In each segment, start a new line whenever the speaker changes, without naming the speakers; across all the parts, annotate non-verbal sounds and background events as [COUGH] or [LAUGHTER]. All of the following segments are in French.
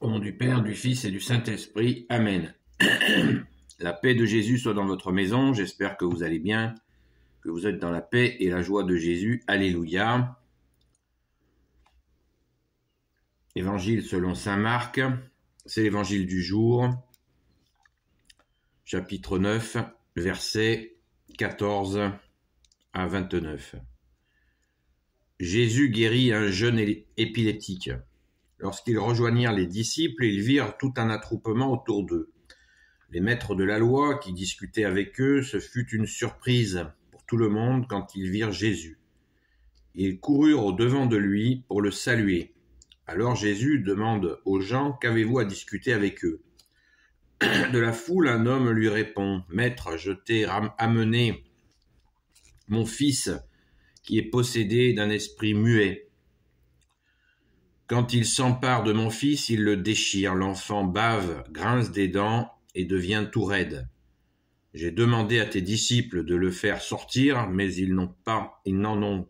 Au nom du Père, du Fils et du Saint-Esprit. Amen. [CLEARS THROAT] la paix de Jésus soit dans votre maison. J'espère que vous allez bien, que vous êtes dans la paix et la joie de Jésus. Alléluia. Évangile selon Saint Marc. C'est l'évangile du jour. Chapitre 9, versets 14 à 29. Jésus guérit un jeune épileptique. Lorsqu'ils rejoignirent les disciples, ils virent tout un attroupement autour d'eux. Les maîtres de la loi qui discutaient avec eux, ce fut une surprise pour tout le monde quand ils virent Jésus. Ils coururent au devant de lui pour le saluer. Alors Jésus demande aux gens Qu'avez-vous à discuter avec eux? [CLEARS THROAT] De la foule, un homme lui répond Maître, je t'ai amené mon fils qui est possédé d'un esprit muet. Quand il s'empare de mon fils, il le déchire, l'enfant bave, grince des dents et devient tout raide. J'ai demandé à tes disciples de le faire sortir, mais ils n'ont pas, ils n'en ont,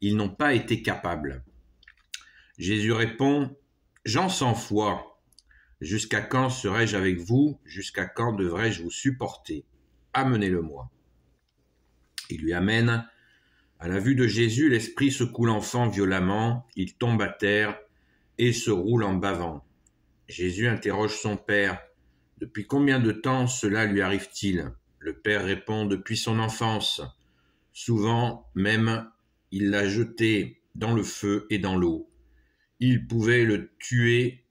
ils n'ont pas été capables. Jésus répond, J'en sens foi. Jusqu'à quand serai-je avec vous? Jusqu'à quand devrais-je vous supporter? Amenez-le-moi. Il lui amène. À la vue de Jésus, l'esprit secoue l'enfant violemment, il tombe à terre, et se roule en bavant. Jésus interroge son père. Depuis combien de temps cela lui arrive-t-il? Le père répond depuis son enfance. Souvent même, il l'a jeté dans le feu et dans l'eau. Il pouvait le tuer.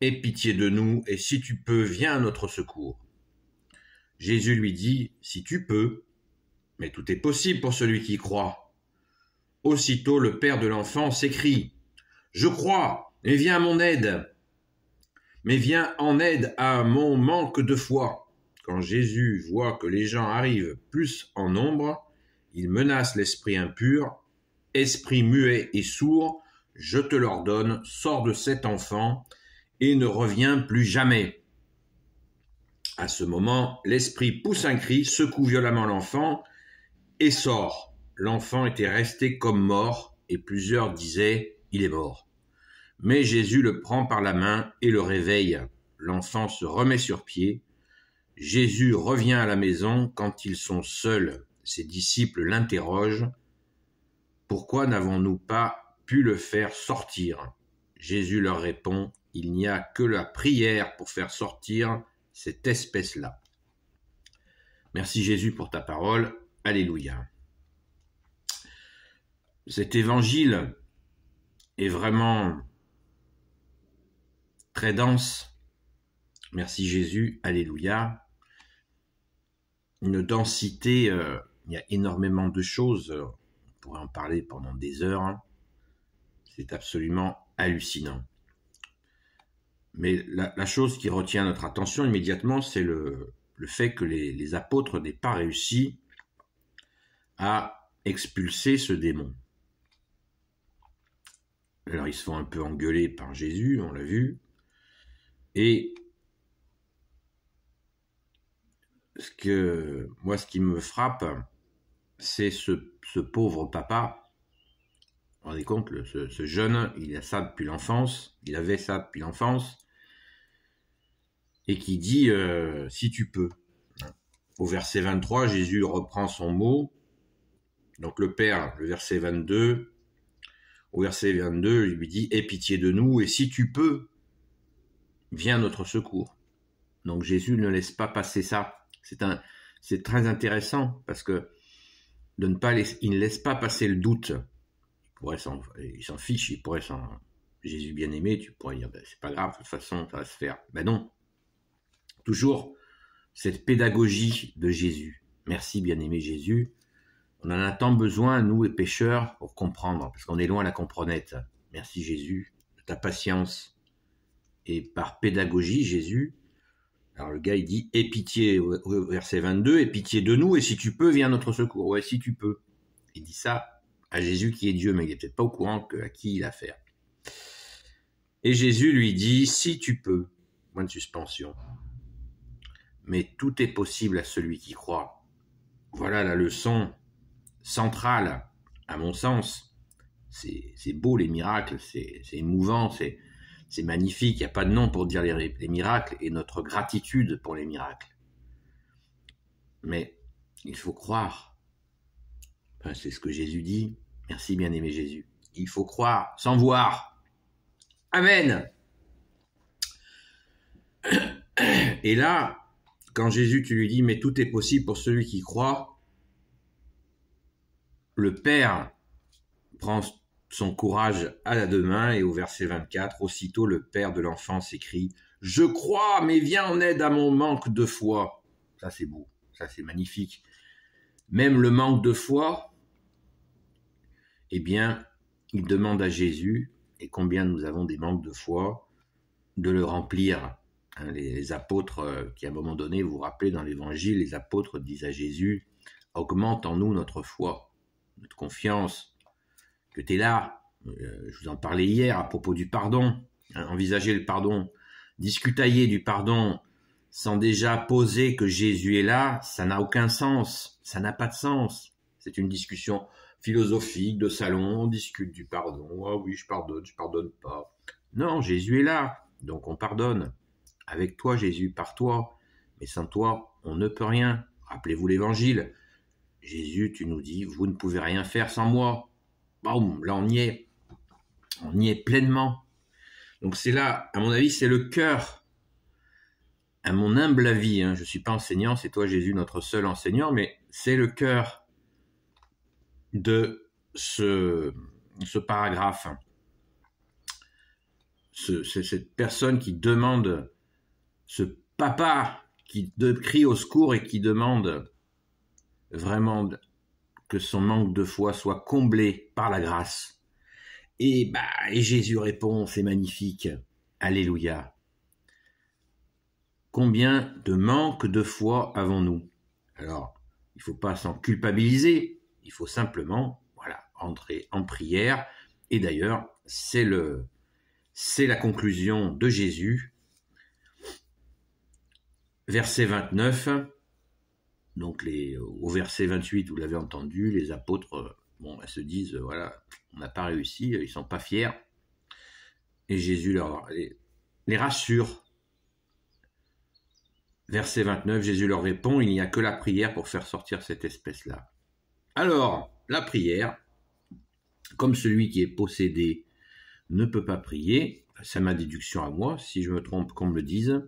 Aie pitié de nous, et si tu peux, viens à notre secours. Jésus lui dit, Si tu peux, mais tout est possible pour celui qui croit. Aussitôt le père de l'enfant s'écrie Je crois, mais viens à mon aide. Mais viens en aide à mon manque de foi. Quand Jésus voit que les gens arrivent plus en nombre, il menace l'esprit impur, esprit muet et sourd, je te l'ordonne, sors de cet enfant et ne reviens plus jamais. À ce moment, l'esprit pousse un cri, secoue violemment l'enfant et sort l'enfant était resté comme mort, et plusieurs disaient Il est mort. Mais Jésus le prend par la main et le réveille. L'enfant se remet sur pied. Jésus revient à la maison quand ils sont seuls. Ses disciples l'interrogent. Pourquoi n'avons-nous pas pu le faire sortir? Jésus leur répond, Il n'y a que la prière pour faire sortir cette espèce-là. Merci Jésus pour ta parole. Alléluia cet évangile est vraiment très dense. Merci Jésus, Alléluia. Une densité, euh, il y a énormément de choses, on pourrait en parler pendant des heures. Hein. C'est absolument hallucinant. Mais la, chose qui retient notre attention immédiatement, c'est le, fait que les apôtres n'aient pas réussi à expulser ce démon. Alors ils se font un peu engueuler par Jésus, on l'a vu. Et ce que moi, ce qui me frappe, c'est ce, pauvre papa. Vous vous rendez compte, ce, jeune, il a ça depuis l'enfance, il avait ça depuis l'enfance, et qui dit euh, si tu peux. Au verset 23, Jésus reprend son mot. Donc le Père, le verset 22, au verset 22, il lui dit Aie pitié de nous, et si tu peux, viens à notre secours. Donc Jésus ne laisse pas passer ça. C'est un, c'est très intéressant parce que de ne pas il ne laisse pas passer le doute. Il s'en fiche, il pourrait s'en, Jésus bien aimé, tu pourrais dire, ben, c'est pas grave, de toute façon, ça va se faire. Ben non. Toujours cette pédagogie de Jésus. Merci bien aimé Jésus. On en a tant besoin, nous, les pécheurs, pour comprendre, parce qu'on est loin à la comprenette. Merci Jésus, de ta patience. Et par pédagogie, Jésus, alors le gars, il dit, aie pitié, verset 22, aie pitié de nous, et si tu peux, viens à notre secours. Ouais, si tu peux. Il dit ça à Jésus qui est Dieu, mais il n'est peut-être pas au courant que, à qui il a affaire. Et Jésus lui dit, si tu peux, point de suspension. Mais tout est possible à celui qui croit. Voilà la leçon centrale, à mon sens, c'est beau les miracles, c'est émouvant, c'est magnifique, il n'y a pas de nom pour dire les, les miracles et notre gratitude pour les miracles. Mais il faut croire. c'est ce que Jésus dit. Merci bien-aimé Jésus. Il faut croire sans voir. Amen. Et là, quand Jésus, tu lui dis, mais tout est possible pour celui qui croit, le Père prend son courage à la deux et au verset 24, aussitôt le Père de l'enfant s'écrie, Je crois, mais viens en aide à mon manque de foi. Ça c'est beau, ça c'est magnifique. Même le manque de foi, eh bien, il demande à Jésus, et combien nous avons des manques de foi, de le remplir. Hein, les, apôtres, euh, qui à un moment donné, vous vous rappelez dans l'évangile, les apôtres disent à Jésus, augmente en nous notre foi, notre confiance, que tu es là. Euh, je vous en parlais hier à propos du pardon. Hein, envisager le pardon, discutailler du pardon sans déjà poser que Jésus est là, ça n'a aucun sens, ça n'a pas de sens. C'est une discussion philosophique de salon, on discute du pardon. Ah oui, je pardonne, je pardonne pas. Non, Jésus est là, donc on pardonne. Avec toi, Jésus, par toi. Mais sans toi, on ne peut rien. Rappelez-vous l'évangile. Jésus, tu nous dis, vous ne pouvez rien faire sans moi. Boum, là on y est. On y est pleinement. Donc c'est là, à mon avis, c'est le cœur. À mon humble avis, hein, je ne suis pas enseignant, c'est toi Jésus notre seul enseignant, mais c'est le cœur de ce, ce paragraphe. C'est cette personne qui demande ce papa qui crie au secours et qui demande vraiment que son manque de foi soit comblé par la grâce. Et bah, et Jésus répond, c'est magnifique. Alléluia. Combien de manque de foi avons-nous? Alors, il ne faut pas s'en culpabiliser, il faut simplement, voilà, entrer en prière. Et d'ailleurs, c'est le, c'est la conclusion de Jésus verset 29, donc les, au verset 28, vous l'avez entendu, les apôtres bon, se disent, voilà, on n'a pas réussi, ils sont pas fiers. Et Jésus leur, les, les rassure. Verset 29, Jésus leur répond, il n'y a que la prière pour faire sortir cette espèce-là. Alors, la prière, comme celui qui est possédé ne peut pas prier, c'est ma déduction à moi, si je me trompe qu'on me le dise,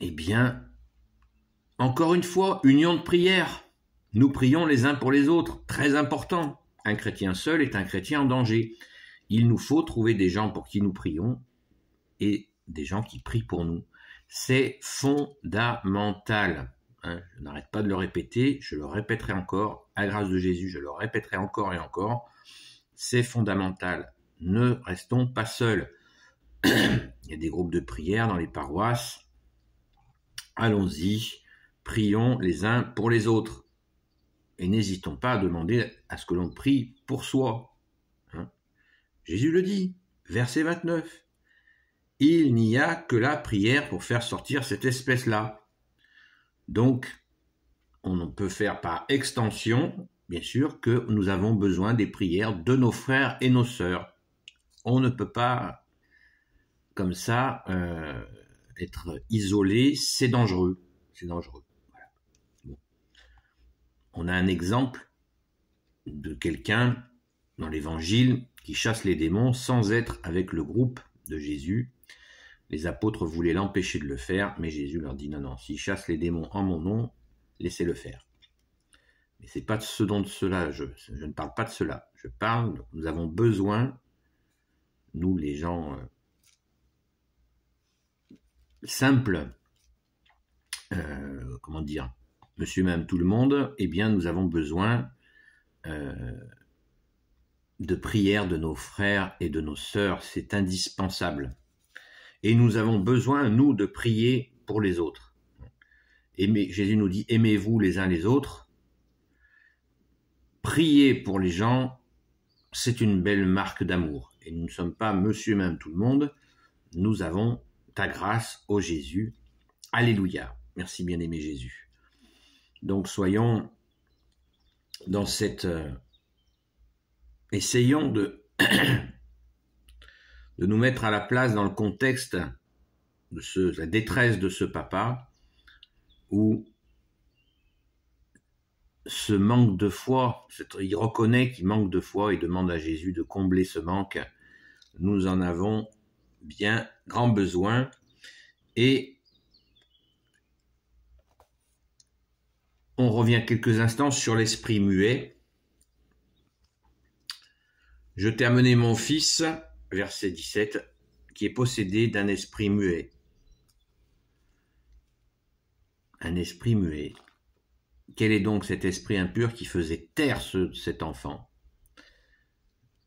eh bien, encore une fois, union de prière. Nous prions les uns pour les autres, très important. Un chrétien seul est un chrétien en danger. Il nous faut trouver des gens pour qui nous prions et des gens qui prient pour nous. C'est fondamental. Hein. je n'arrête pas de le répéter, je le répéterai encore, à grâce de Jésus, je le répéterai encore et encore. C'est fondamental. Ne restons pas seuls. [CLEARS THROAT] Il y a des groupes de prière dans les paroisses allons-y, prions les uns pour les autres. Et n'hésitons pas à demander à ce que l'on prie pour soi. Hein. Jésus le dit, verset 29. Il n'y a que la prière pour faire sortir cette espèce-là. Donc, on peut faire par extension, bien sûr, que nous avons besoin des prières de nos frères et nos sœurs. On ne peut pas, comme ça, euh, être isolé, c'est dangereux. C'est dangereux. On a un exemple de quelqu'un dans l'évangile qui chasse les démons sans être avec le groupe de Jésus. Les apôtres voulaient l'empêcher de le faire, mais Jésus leur dit non, non, s'il chasse les démons en mon nom, laissez-le faire. Mais c'est pas de ce dont cela, je, ne parle pas de cela. Je parle, nous avons besoin, nous les gens euh, simple, euh, comment dire, monsieur même tout le monde, eh bien nous avons besoin euh, de prières de nos frères et de nos sœurs, c'est indispensable. Et nous avons besoin, nous, de prier pour les autres. Jésus nous dit, aimez-vous les uns les autres. Prier pour les gens, c'est une belle marque d'amour. Et nous ne sommes pas monsieur même tout le monde, nous avons ta grâce, ô Jésus. Alléluia. Merci bien-aimé Jésus. Donc soyons dans cette, euh, essayons [CLEARS THROAT] de, nous mettre à la place dans le contexte de ce, la détresse de ce papa, où ce manque de foi, il reconnaît qu'il manque de foi et demande à Jésus de combler ce manque. Nous en avons bien grand besoin et on revient quelques instants sur l'esprit muet. Je t'ai amené mon fils, verset 17, qui est possédé d'un esprit muet. Un esprit muet. Quel est donc cet esprit impur qui faisait taire cet enfant?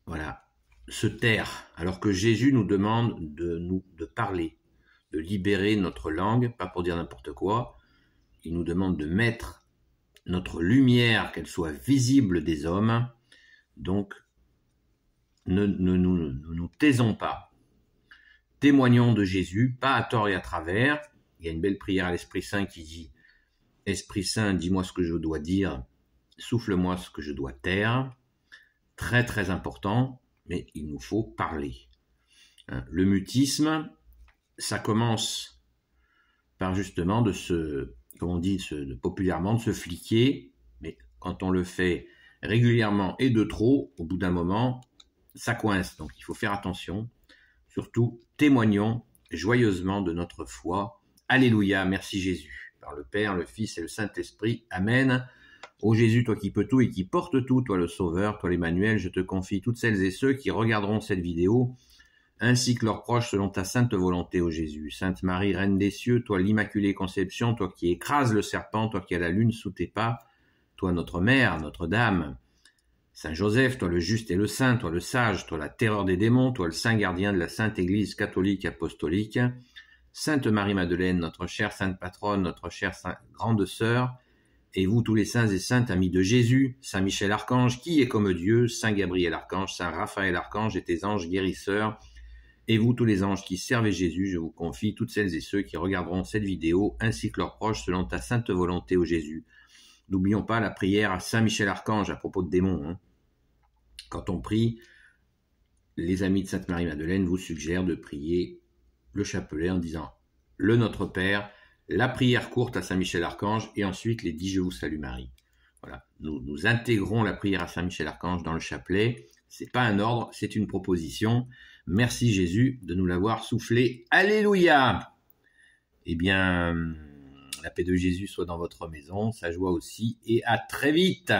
Voilà, se taire, alors que Jésus nous demande de nous de parler, de libérer notre langue, pas pour dire n'importe quoi. Il nous demande de mettre notre lumière, qu'elle soit visible des hommes. Donc, ne, ne, nous taisons pas. Témoignons de Jésus, pas à tort et à travers. Il y a une belle prière à l'Esprit Saint qui dit Esprit Saint, dis-moi ce que je dois dire, souffle-moi ce que je dois taire. Très très important, mais il nous faut parler. Hein, le mutisme, ça commence par justement de se, comme on dit populairement, de se fliquer, mais quand on le fait régulièrement et de trop, au bout d'un moment, ça coince. Donc il faut faire attention. Surtout, témoignons joyeusement de notre foi. Alléluia, merci Jésus par le Père, le Fils et le Saint-Esprit. Amen. Ô Jésus, toi qui peux tout et qui porte tout, toi le Sauveur, toi l'Emmanuel, je te confie toutes celles et ceux qui regarderont cette vidéo, ainsi que leurs proches selon ta sainte volonté, ô Jésus. Sainte Marie, Reine des cieux, toi l'Immaculée Conception, toi qui écrases le serpent, toi qui as la lune sous tes pas, toi notre Mère, notre Dame. Saint Joseph, toi le juste et le saint, toi le sage, toi la terreur des démons, toi le saint gardien de la Sainte Église catholique apostolique, Sainte Marie-Madeleine, notre chère Sainte Patronne, notre chère Grande Sœur, et vous tous les saints et saintes amis de Jésus, Saint Michel Archange, qui est comme Dieu, Saint Gabriel Archange, Saint Raphaël Archange et tes anges guérisseurs, et vous tous les anges qui servez Jésus, je vous confie toutes celles et ceux qui regarderont cette vidéo, ainsi que leurs proches selon ta sainte volonté, au Jésus. N'oublions pas la prière à Saint Michel Archange à propos de démons. Hein. Quand on prie, les amis de Sainte Marie-Madeleine vous suggèrent de prier le chapelet en disant le Notre Père, la prière courte à Saint Michel Archange et ensuite les dix Je vous salue Marie. Voilà, nous, nous intégrons la prière à Saint Michel Archange dans le chapelet. C'est pas un ordre, c'est une proposition. Merci Jésus de nous l'avoir soufflé. Alléluia. Eh bien, la paix de Jésus soit dans votre maison, sa joie aussi, et à très vite.